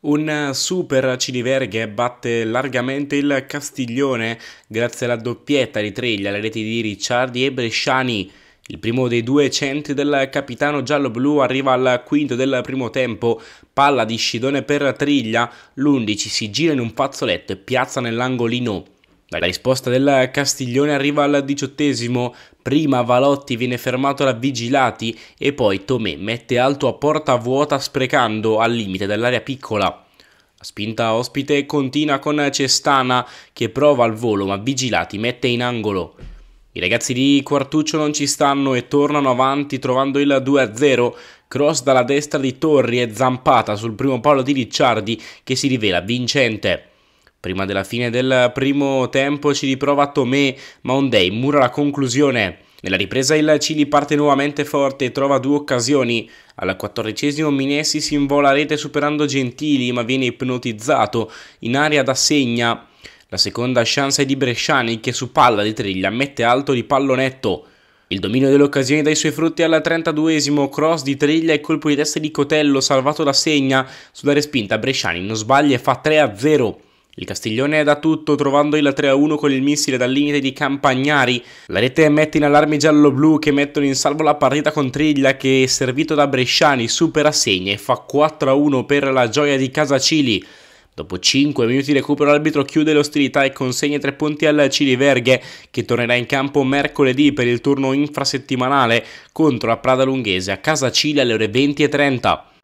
Un super Ciliverghe batte largamente il Castiglione grazie alla doppietta di Triglia alle reti di Ricciardi e Bresciani. Il primo dei due centri del capitano giallo-blu arriva al quinto del primo tempo, palla di Scidone per Triglia, l'11 si gira in un fazzoletto e piazza nell'angolino. La risposta del Castiglione arriva al diciottesimo, prima Valotti viene fermato da Vigilati e poi Tomé mette alto a porta vuota sprecando al limite dell'area piccola. La spinta ospite continua con Cestana che prova al volo ma Vigilati mette in angolo. I ragazzi di Quartuccio non ci stanno e tornano avanti trovando il 2-0. Cross dalla destra di Torri e zampata sul primo palo di Ricciardi che si rivela vincente. Prima della fine del primo tempo ci riprova Tomé, ma Ondei mura la conclusione. Nella ripresa il Cili parte nuovamente forte e trova due occasioni. Al quattordicesimo Minesi si invola a rete superando Gentili ma viene ipnotizzato in aria da segna. La seconda chance è di Bresciani che su palla di triglia mette alto di pallonetto. Il dominio delle occasioni dai suoi frutti al 32esimo, cross di triglia e colpo di testa di Cotello salvato da segna. Sulla respinta Bresciani non sbaglia e fa 3-0. Il Castiglione è da tutto trovando il 3-1 con il missile dal limite di Campagnari. La rete mette in allarme giallo-blu che mettono in salvo la partita con Triglia che servito da Bresciani supera segna e fa 4-1 per la gioia di Casacili. Dopo 5 minuti di recupero l'arbitro chiude l'ostilità e consegna 3 punti al Cili Verghe che tornerà in campo mercoledì per il turno infrasettimanale contro la Prada Lunghese a Casacili alle ore 20.30.